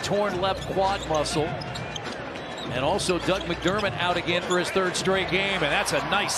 torn left quad muscle. And also Doug McDermott out again for his third straight game, and that's a nice